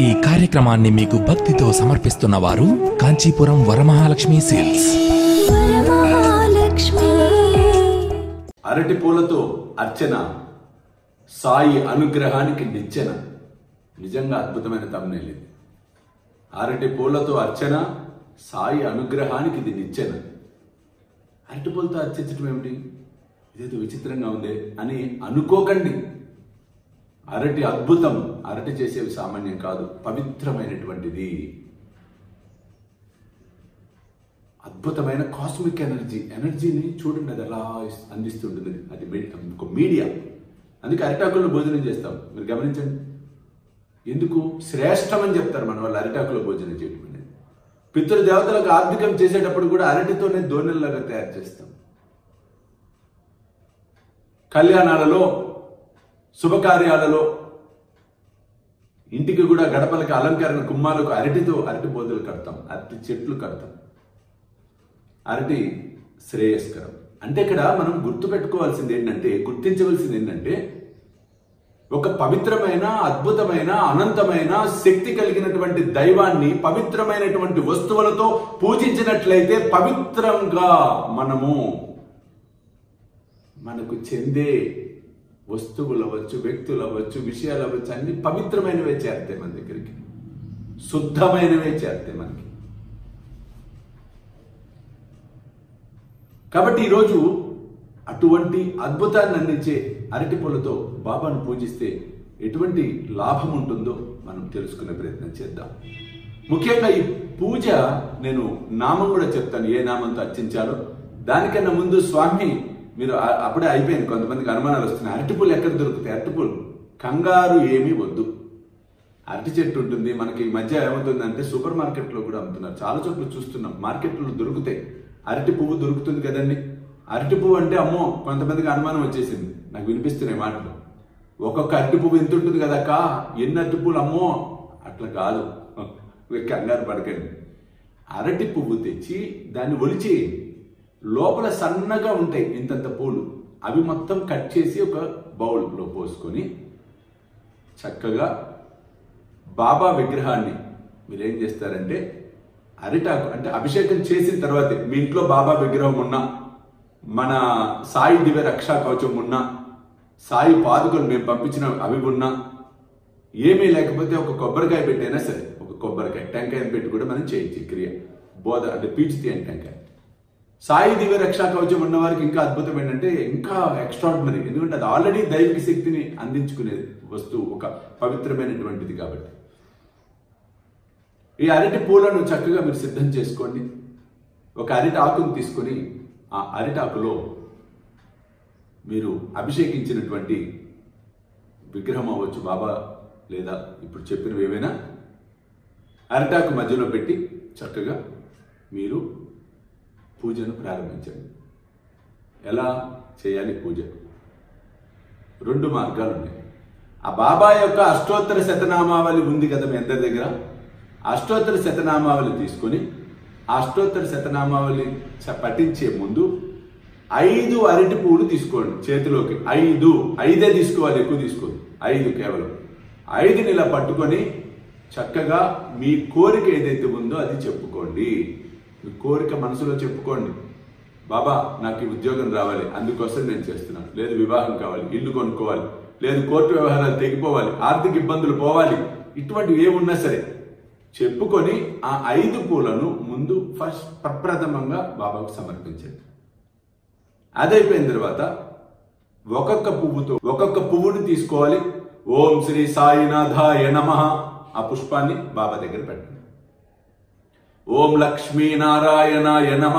ఈ కార్యక్రమాన్ని మీకు భక్తితో సమర్పిస్తున్న వారు కాంచీపురం వరమహాలక్ష్మి సేల్స్. వరమహాలక్ష్మి. అరటి పూలతో అర్చన సాయి అనుగ్రహానికి నిచ్చెన. నిజంగా అద్భుతమైన తమ్నేల్ ఇది. అరటి పూలతో అర్చన సాయి అనుగ్రహానికి ఇది నిచ్చెన. అరటి పూలతో అర్చించడం ఏమిటి? ఇదేదో విచిత్రంగా ఉంది అని అనుకోకండి. అరటి అద్భుతం అరటి చేసేవి సామాన్యం కాదు పవిత్రమైనటువంటిది. అద్భుతమైన కాస్మిక్ ఎనర్జీ ఎనర్జీని చూడండి అది ఎలా అందిస్తుంటుంది. అది ఒక మీడియా అందుకే అరిటాకుల్లో భోజనం చేస్తాం. మీరు గమనించండి. ఎందుకు? శ్రేష్టమని చెప్తారు మన వాళ్ళు అరిటాకులో భోజనం చేయడం అనేది. పితృదేవతలకు ఆర్థికం చేసేటప్పుడు కూడా అరటితోనే దోణెల్లాగా తయారు చేస్తాం. కళ్యాణాలలో శుభకార్యాలలో ఇంటికి కూడా గడపలకి అలంకరణ కుమ్మాలకు అరటితో అరటి బోధలు కడతాం అరటి చెట్లు కడతాం. అరటి శ్రేయస్కరం. అంటే ఇక్కడ మనం గుర్తుపెట్టుకోవాల్సింది ఏంటంటే గుర్తించవలసింది ఏంటంటే ఒక పవిత్రమైన అద్భుతమైన అనంతమైన శక్తి కలిగినటువంటి దైవాన్ని పవిత్రమైనటువంటి వస్తువులతో పూజించినట్లయితే పవిత్రంగా మనము మనకు చెందే వస్తువులు అవ్వచ్చు వ్యక్తులు అవ్వచ్చు విషయాలు అవ్వచ్చు అన్ని పవిత్రమైనవే చేస్తాయి మన దగ్గరికి. శుద్ధమైనవే చేస్తాయి మనకి. కాబట్టి ఈరోజు అటువంటి అద్భుతాన్ని అందించే అరటి పూలతో బాబాను పూజిస్తే ఎటువంటి లాభం ఉంటుందో మనం తెలుసుకునే ప్రయత్నం చేద్దాం. ముఖ్యంగా ఈ పూజ నేను నామం కూడా చెప్తాను. ఏ నామంతో అర్చించాలో దానికన్నా ముందు స్వామి మీరు అప్పుడే అయిపోయింది. కొంతమందికి అనుమానాలు వస్తున్నాయి. అరటిపూలు ఎక్కడ దొరుకుతాయి? అరటిపూలు కంగారు ఏమీ వద్దు. అరటి చెట్టు ఉంటుంది. మనకి ఈ మధ్య ఏమవుతుందంటే సూపర్ మార్కెట్లో కూడా అమ్ముతున్నారు. చాలా చోట్ల చూస్తున్నాం. మార్కెట్లో దొరుకుతాయి. అరటి పువ్వు దొరుకుతుంది కదండి. అరటి పువ్వు అంటే అమ్మో కొంతమందికి అనుమానం వచ్చేసింది. నాకు వినిపిస్తున్నాయి మాటలు. ఒక్కొక్క అరటి పువ్వు ఎంత ఉంటుంది కదక్క ఎన్ని అరటి పువ్వులు అమ్మో! అట్లా కాదు. కంగారు పడకండి. అరటి పువ్వు తెచ్చి దాన్ని ఒలిచి లోపల సన్నగా ఉంటాయి ఇంతంత పూలు. అవి మొత్తం కట్ చేసి ఒక బౌల్లో పోసుకొని చక్కగా బాబా విగ్రహాన్ని మీరేం చేస్తారంటే అరిటాకు అంటే అభిషేకం చేసిన తర్వాతే మీ ఇంట్లో బాబా విగ్రహం ఉన్నా మన సాయి దివ్య రక్షా కవచం ఉన్నా సాయి పాదుకలు మేము పంపించిన అవి ఉన్నా ఏమీ లేకపోతే ఒక కొబ్బరికాయ పెట్టైనా సరే ఒక కొబ్బరికాయ టెంకాయ పెట్టి కూడా మనం చేయొచ్చు క్రియ. బోధ అంటే పీచు తీయని టెంకాయ. సాయి దివ్య రక్షా కవచం ఉన్న వారికి ఇంకా అద్భుతం ఏంటంటే ఇంకా ఎక్స్ట్రాడినరీ ఎందుకంటే అది ఆల్రెడీ దైవిక శక్తిని అందించుకునేది వస్తువు ఒక పవిత్రమైనటువంటిది కాబట్టి. ఈ అరటి పూలను చక్కగా మీరు సిద్ధం చేసుకోండి. ఒక అరటి ఆకును తీసుకొని ఆ అరిటాకులో మీరు అభిషేకించినటువంటి విగ్రహం అవ్వచ్చు బాబా లేదా ఇప్పుడు చెప్పినవి ఏవైనా. అరిటాకు మధ్యలో పెట్టి చక్కగా మీరు పూజను ప్రారంభించండి. ఎలా చేయాలి పూజ? రెండు మార్గాలు ఉన్నాయి ఆ బాబా యొక్క అష్టోత్తర శతనామావళి ఉంది కదా మీ అందరి దగ్గర? అష్టోత్తర శతనామావళి తీసుకొని ఆ అష్టోత్తర శతనామావళి చ- పఠించే ముందు ఐదు అరటి పువ్వులు తీసుకోండి చేతిలోకి. ఐదు. ఐదే తీసుకోవాలి ఎక్కువ తీసుకోండి. ఐదు కేవలం. ఐదుని ఇలా పట్టుకొని చక్కగా మీ కోరిక ఏదైతే ఉందో అది చెప్పుకోండి. మీ కోరిక మనసులో చెప్పుకోండి. బాబా నాకు ఈ ఉద్యోగం రావాలి. అందుకోసం నేను చేస్తున్నాను. లేదు వివాహం కావాలి ఇల్లు కొనుక్కోవాలి లేదు కోర్టు వ్యవహారాలు తెగిపోవాలి ఆర్థిక ఇబ్బందులు పోవాలి ఇటువంటివి ఏమున్నా సరే చెప్పుకొని ఆ ఐదు పూలను ముందు ఫస్ట్ ప్రప్రథమంగా బాబాకు సమర్పించండి. అదైపోయిన తర్వాత ఒక్కొక్క పువ్వుతో ఒక్కొక్క పువ్వుని తీసుకోవాలి. ఓం శ్రీ సాయినాథాయ నమ. ఆ పుష్పాన్ని బాబా దగ్గర పెట్టండి. ఓం లక్ష్మీనారాయణాయ నమ.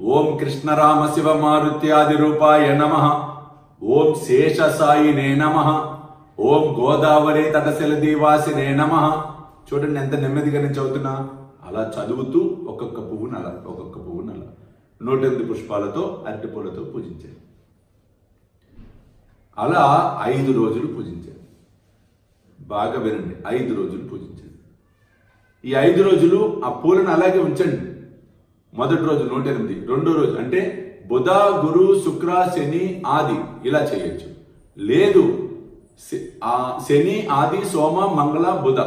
ఓం కృష్ణరామ శివ మారుత్యాది రూపాయ నమ. ఓం శేషసాయినే నమ. ఓం గోదావరి తటశిల దీవాసినే నమ. చూడండి ఎంత నెమ్మదిగా నేను చదువుతున్నా. అలా చదువుతూ ఒక్కొక్క పువ్వు నల ఒక్కొక్క పువ్వు నల. నూటెనిమిది పుష్పాలతో అరటి పూలతో పూజించారు. అలా ఐదు రోజులు పూజించారు. బాగా వినండి ఐదు రోజులు పూజించారు. ఈ ఐదు రోజులు ఆ పూలను అలాగే ఉంచండి. మొదటి రోజు నూట ఎనిమిది రెండో రోజు అంటే బుధ గురు శుక్ర శని ఆది ఇలా చేయొచ్చు. లేదు శని ఆది సోమ మంగళ బుధ.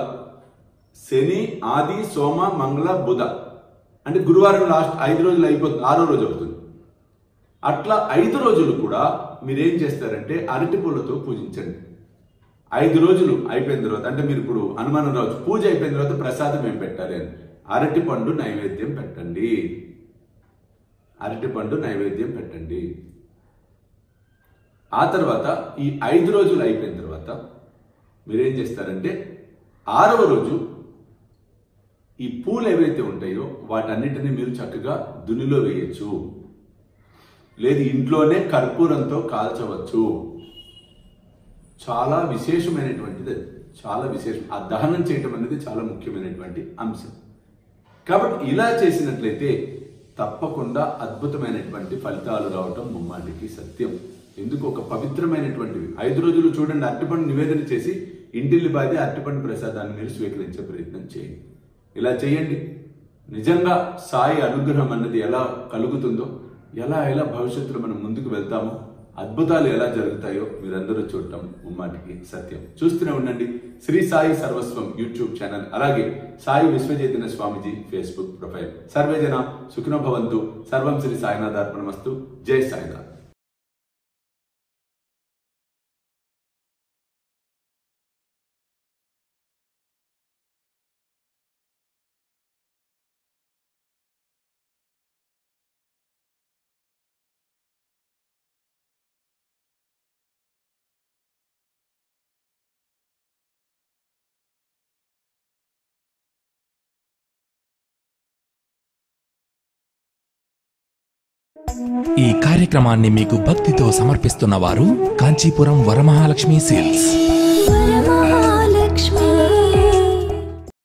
శని ఆది సోమ మంగళ బుధ. అంటే గురువారం లాస్ట్ ఐదు రోజులు అయిపోతుంది ఆరో రోజు అవుతుంది. అట్లా ఐదు రోజులు కూడా మీరేం చేస్తారంటే అరటి పూలతో పూజించండి. ఐదు రోజులు అయిపోయిన తర్వాత అంటే మీరు ఇప్పుడు అనుమానం రావచ్చు పూజ అయిపోయిన తర్వాత ప్రసాదం ఏం పెట్టాలి అని. అరటి పండు నైవేద్యం పెట్టండి. అరటి పండు నైవేద్యం పెట్టండి. ఆ తర్వాత ఈ ఐదు రోజులు అయిపోయిన తర్వాత మీరేం చేస్తారంటే ఆరవ రోజు ఈ పూలు ఏవైతే ఉంటాయో వాటన్నిటిని మీరు చక్కగా దునిలో వేయచ్చు. లేదు ఇంట్లోనే కర్పూరంతో కాల్చవచ్చు. చాలా విశేషమైనటువంటిది. చాలా విశేషం. ఆ దహనం చేయటం అనేది చాలా ముఖ్యమైనటువంటి అంశం. కాబట్టి ఇలా చేసినట్లయితే తప్పకుండా అద్భుతమైనటువంటి ఫలితాలు రావటం ముమ్మాటికి సత్యం. ఎందుకు? ఒక పవిత్రమైనటువంటివి. ఐదు రోజులు చూడండి అరటిపండు నివేదన చేసి ఇంటిల్లి బాధి అరటిపండు ప్రసాదాన్ని మీరు స్వీకరించే ప్రయత్నం చేయండి. ఇలా చేయండి. నిజంగా సాయి అనుగ్రహం అన్నది ఎలా కలుగుతుందో ఎలా ఎలా భవిష్యత్తులో మనం ముందుకు వెళ్తామో అద్భుతాలు ఎలా జరుగుతాయో మీరందరూ చూడటం ముమ్మాటికి సత్యం. చూస్తూనే ఉండండి. శ్రీ సాయి సర్వస్వం యూట్యూబ్ ఛానల్ అలాగే సాయి విశ్వచైతన్య స్వామిజీ ఫేస్బుక్ ప్రొఫైల్. సర్వేజన సుఖినోభవంతు సర్వం శ్రీ సాయినాథార్పణమస్తు. జై సాయినాథ్. ఈ కార్యక్రమాన్ని మీకు భక్తితో సమర్పిస్తున్న వారు కాంచీపురం వరమహాలక్ష్మి సేల్స్.